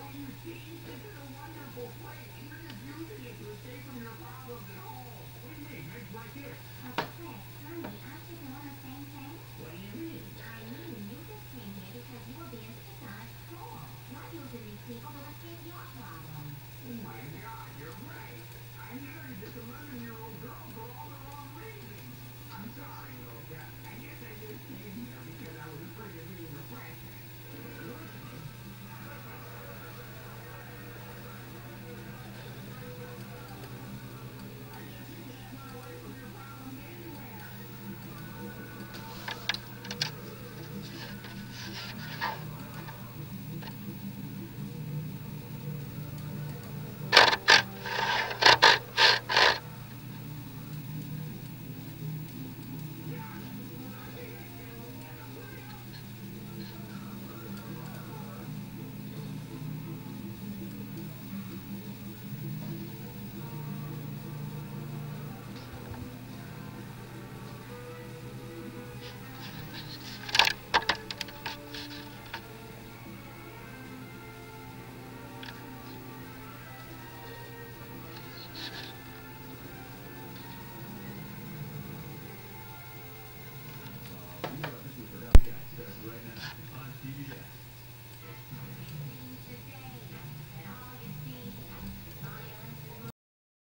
WD, isn't a wonderful place. Here's beauty.